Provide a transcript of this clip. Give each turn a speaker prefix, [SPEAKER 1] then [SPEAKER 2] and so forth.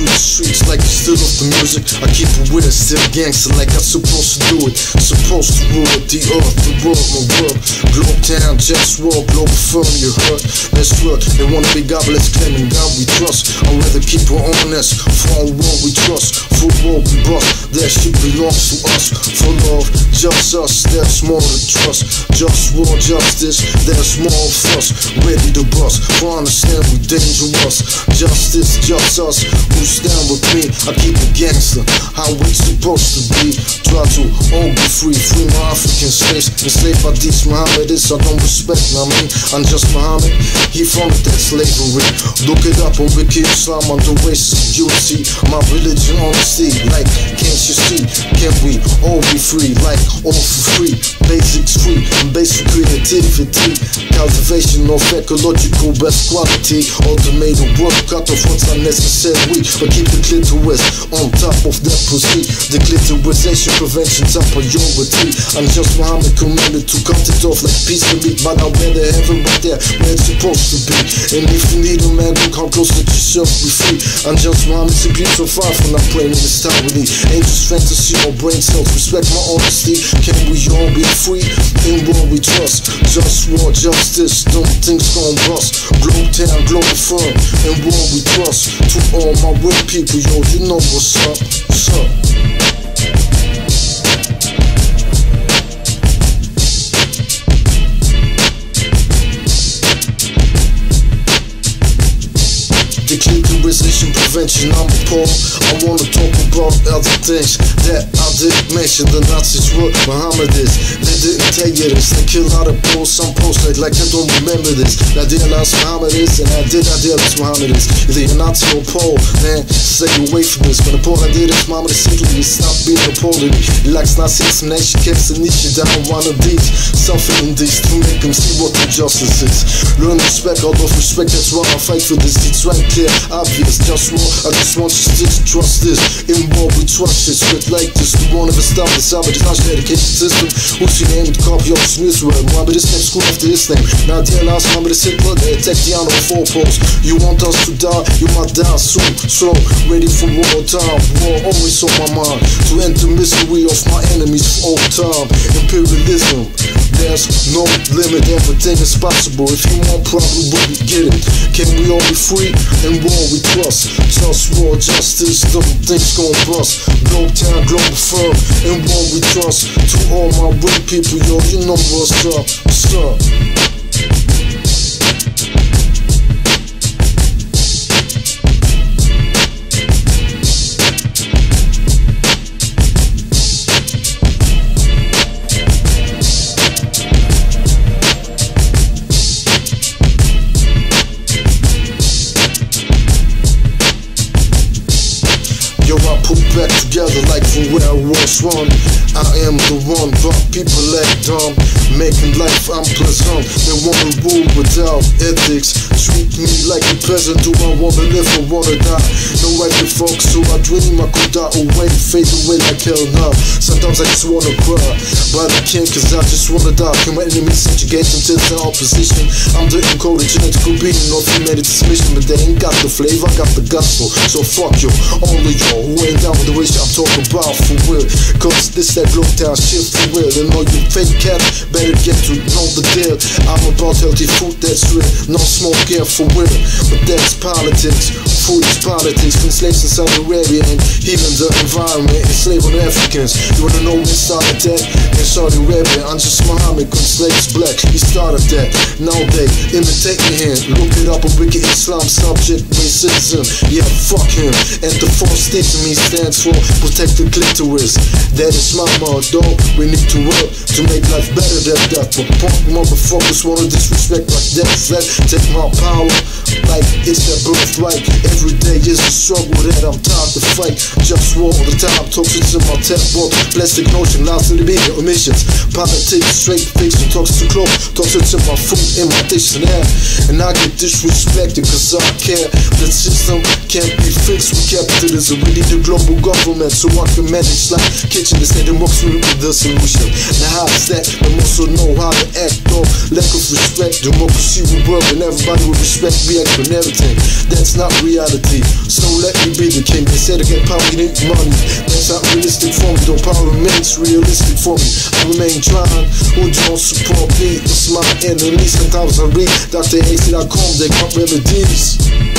[SPEAKER 1] of the streets like you stood off the music, I keep it with a still gangster like I'm supposed to do it. Supposed to rule the earth, the world, my world. Globe town, just walk, globe firm, you heard. Let's they wanna be godless, claiming God we trust. I'd rather keep it honest, for what we trust. For what we bust, that shit belongs to us. For love, just us, there's more to trust. Just war, justice, there's more of us. Ready to bust, for understand we dangerous. Justice, just us, who stand with me. I keep it gangster, how we supposed to be. Try to all be free, free my African slaves. Enslaved by these Mohammedists, I don't respect, I mean? I'm just Muhammad, he founded that slavery. Look it up on Wiki Islam under racist beauty. My religion honesty, like, can't you see? Can we all be free, like, all for free? Basics free, and basic creativity. Cultivation of ecological best quality. Automated work, cut off what's unnecessary. But keep the clitoris on top of that pussy. The clitorisation prevention top priority. I'm just Muhammad commanded to cut it off like piece of meat. But I wear the heaven right there where it's supposed to be. And if you need a man, go come close, let yourself be free. I'm just simply so far from not praying in this these angels, fantasy, or brain cells. Respect my honesty. Can we all be free in what we trust? Just war, justice, don't things gon' bust. Globe town, global firm, and what we trust. To all my real people, yo, you know what's up. What's up? Clitorisation I'm appalled. I wanna talk about other things that I didn't mention. The Nazis were Mohammedists. They didn't tell you this. They kill out of posts, some posts like, I don't remember this. I did last Mohammedists, and I did I did last Mohammedists. Either you're Nazi or Pole, man, stay away from this. When the Pole I did this, Mohammed simply stop being a Pole. He likes Nazis, and she keeps the niche down one of these. Suffering these to make them see what the justice is. Learn respect, all of respect, that's why I fight for this. It's right clear, obvious, just war. I just want you to trust this. In war, we trust. Spit like this, we won't ever stop this. I'm a detached dedication system. Who's your name? The copy of Smith's word. Mohammed is name, school after his name. Now, dear last Mohammed is Hitler, they attack the honor of four posts. You want us to die, you might die soon. So, ready for war time. War always on my mind. To end the misery of my enemies all time. Imperialism. There's no limit, everything is possible. If you want, probably will get it. Can we all be free and war we trust? Just war, justice, don't things gon' bust. Globe town, global firm, and war we trust. To all my real people, yo, you know what's up, what's up. Together like from where I was one. I am the one, but people act dumb. Making life unpleasant. They wanna rule without ethics. Treat me like a peasant. Do I wanna live or wanna die? No right to fuck, so I dream I could die away, fade away like hell now. Sometimes I just wanna cry, but I can't cause I just wanna die. Can my enemies subjugate until the opposition? I'm the encoded genetical being of humanity's mission, but they ain't got the flavor, I got the gospel. So fuck you, of y'all who ain't down with the wish I'm talking about for real. Cause this that globe town shit for real. And all you fake cats better get to know the deal. I'm about healthy food that's real, no smoke here for real. But that's politics, food is politics. From in Saudi Arabia and even the environment, enslaving Africans. You wanna know who started that? In Saudi Arabia, I'm just Muhammad, cause slaves black. He started that. Now they imitate him. Look it up on Wiki Islam subject racism. Yeah, fuck him. And the fourth state to me stands for protect the clitoris. That is my motto. We need to work to make life better than that. But punk motherfuckers wanna disrespect like that. Let take my power like it's their birthright. Every day is a struggle that I'm tired to fight. Just war all the time. Toxins in my tap book. Plastic notion, lots in the media emissions. Politics, straight fiction, toxic clothes. Toxins in my food, in my dish and. And I get disrespected cause I care. The system can't be fixed with capitalism. We need a global government so I can manage like kitchen instead of walk through the solution. Now how's that? I'm also know how to act off lack of respect. Democracy will work and everybody will respect me and everything. That's not reality. So let me be the king. They said to get power, you need money. That's not realistic for me. Though power remains realistic for me. I remain trying. Who don't support me? It's my enemy. Sometimes I read Dr. AC.com. They got remedies.